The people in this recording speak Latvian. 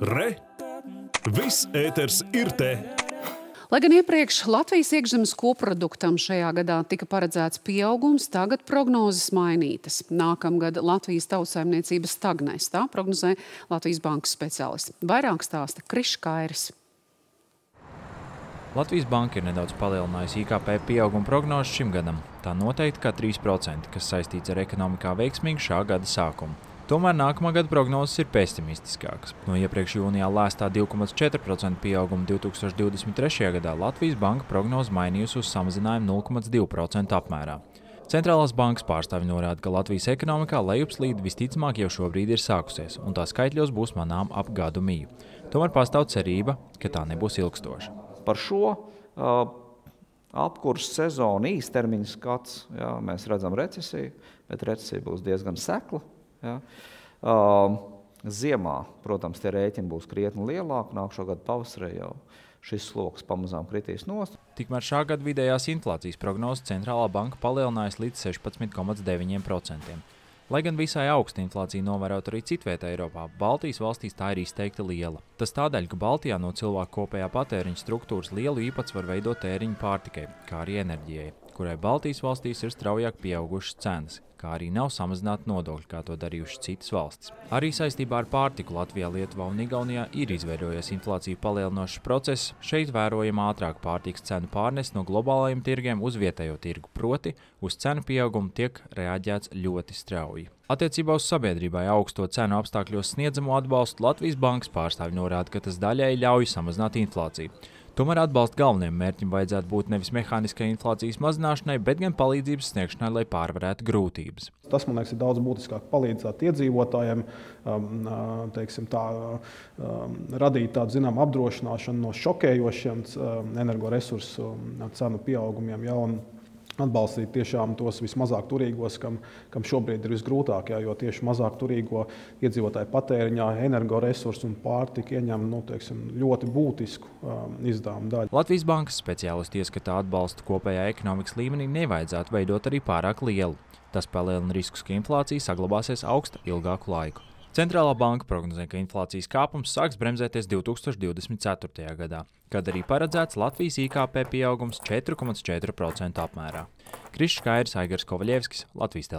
Re! Viss ēters ir te! Lai gan iepriekš Latvijas iekšzemes koproduktam šajā gadā tika paredzēts pieaugums, tagad prognozes mainītas. Nākamgad Latvijas tautsājumniecība stagnēs, tā prognozē Latvijas bankas speciālisti. Vairāk stāsta Kriškairis. Latvijas banka ir nedaudz palielinājusi IKP pieauguma prognozi šim gadam. Tā noteikti kā 3%, kas saistīts ar ekonomikā veiksmīgu šā gada sākumu. Tomēr nākamā gada prognozes ir pesimistiskākas. No iepriekš jūnijā lēstā 2,4% pieauguma 2023. gadā Latvijas banka prognozi mainījusi uz samazinājumu 0,2% apmērā. Centrālās bankas pārstāvi norāda, ka Latvijas ekonomikā lejupslīde visticamāk jau šobrīd ir sākusies, un tā skaitļos būs manām ap gadu mīju. Tomēr pastāv cerība, ka tā nebūs ilgstoša. Par šo uh, apkursu sezonu īstermiņa skats, jā, mēs redzam recesiju, bet recesija būs diezgan sekla. Ja? Uh, ziemā, protams, tie rēķini būs krietni lielāki. Nākamā gada pavasarī jau šis sloks pamazām kritīs nost. Tikmēr šā gada vidējās inflācijas prognozes centrālā banka palielinājusi līdz 16,9%. Lai gan visai augsta inflācija novērot arī citvietā Eiropā, Baltijas valstīs tā ir izteikti liela. Tas tādēļ, ka Baltijā no cilvēku kopējā patēriņa struktūras lielu īpatsvaru veido tēriņu pārtikai, kā arī enerģijai, kurai Baltijas valstīs ir straujāk pieaugušas cenas, kā arī nav samazināti nodokļi, kā to darījušas citas valstis. Arī saistībā ar pārtiku Latvijā, Lietuvā un Igaunijā ir izveidojies inflāciju palielinošs process. Šeit vērojama ātrāk pārtikas cenu pārnes no globālajiem tirgiem uz vietējo tirgu, proti uz cenu pieaugumu tiek reaģēts ļoti strauji. Attiecībā uz sabiedrībai augsto cenu apstākļos sniedzamo atbalstu Latvijas bankas pārstāvji norāda, ka tas daļai ļauj samazināt inflāciju. Tomēr atbalsta galvenajam mērķim vajadzētu būt nevis mehāniskai inflācijas mazināšanai, bet gan palīdzības sniegšanai, lai pārvarētu grūtības. Tas, man liekas, ir daudz būtiskāk palīdzēt iedzīvotājiem, um, teiksim, tā, um, radīt tādu zināmu apdrošināšanu no šokējošiem um, energoresursu cenu pieaugumiem. Ja, atbalstīt tiešām tos vismazāk turīgos, kam, kam šobrīd ir visgrūtāk, jā, jo tieši mazāk turīgo iedzīvotāju patēriņā energoresursi un pārtika ieņem nu, teiksim, ļoti būtisku um, izdevumu daļu. Latvijas bankas speciālisti ieskatā atbalstu kopējā ekonomikas līmenī nevajadzētu veidot arī pārāk lielu. Tas palielina riskus, ka inflācija saglabāsies augsta ilgāku laiku. Centrālā banka prognozē, ka inflācijas kāpums sāks bremzēties 2024. gadā, kad arī paredzēts Latvijas IKP pieaugums 4,4% apmērā. Krišs Kairs, Aigars Kovaļevskis, Latvijas televīzija.